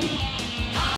Bye.